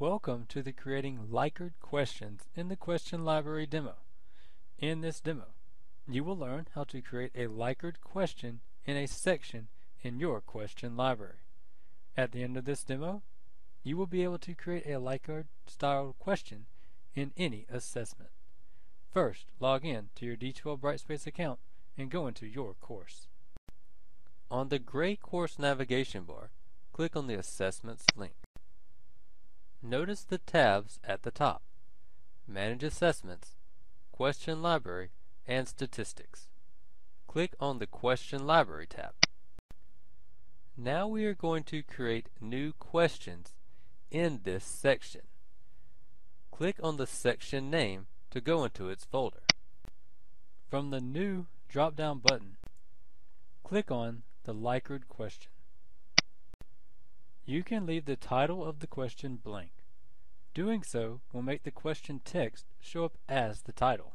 Welcome to the Creating Likert Questions in the Question Library demo. In this demo, you will learn how to create a Likert question in a section in your question library. At the end of this demo, you will be able to create a Likert style question in any assessment. First, log in to your D2L Brightspace account and go into your course. On the gray course navigation bar, click on the Assessments link. Notice the tabs at the top Manage Assessments, Question Library, and Statistics. Click on the Question Library tab. Now we are going to create new questions in this section. Click on the section name to go into its folder. From the New drop-down button, click on the Likert question. You can leave the title of the question blank. Doing so will make the question text show up as the title.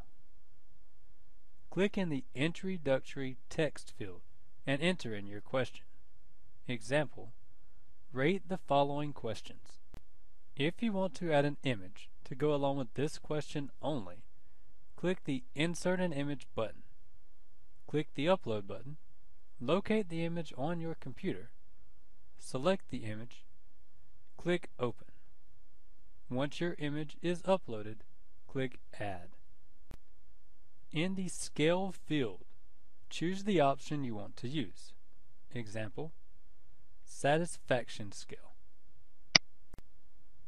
Click in the Introductory Text field and enter in your question. Example, rate the following questions. If you want to add an image to go along with this question only, click the Insert an Image button. Click the Upload button, locate the image on your computer, select the image, click Open. Once your image is uploaded, click Add. In the Scale field, choose the option you want to use. Example, Satisfaction Scale.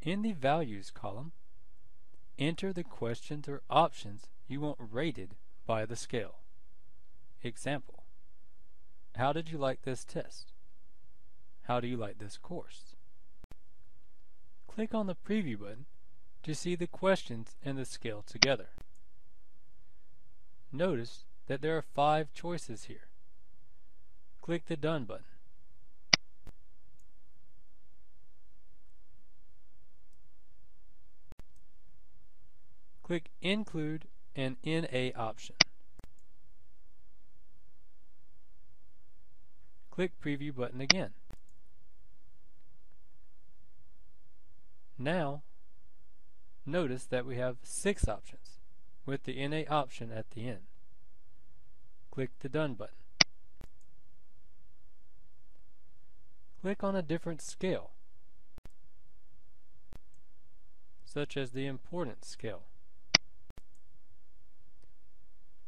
In the Values column, enter the questions or options you want rated by the scale. Example, How did you like this test? How do you like this course? Click on the Preview button to see the questions and the scale together. Notice that there are five choices here. Click the Done button. Click Include an NA option. Click Preview button again. Now, notice that we have six options with the NA option at the end. Click the Done button. Click on a different scale, such as the Importance scale.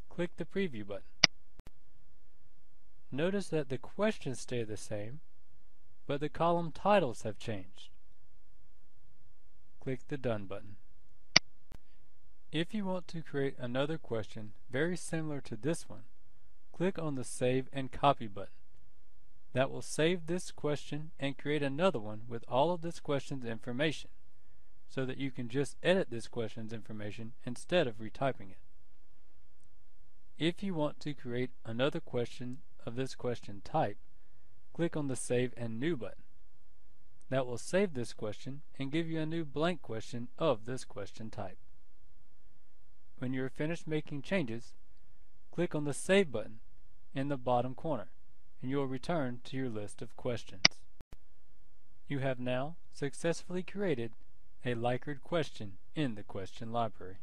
Click the Preview button. Notice that the questions stay the same, but the column titles have changed click the Done button. If you want to create another question very similar to this one, click on the Save and Copy button. That will save this question and create another one with all of this question's information so that you can just edit this question's information instead of retyping it. If you want to create another question of this question type, click on the Save and New button. That will save this question and give you a new blank question of this question type. When you are finished making changes, click on the Save button in the bottom corner and you will return to your list of questions. You have now successfully created a Likert question in the question library.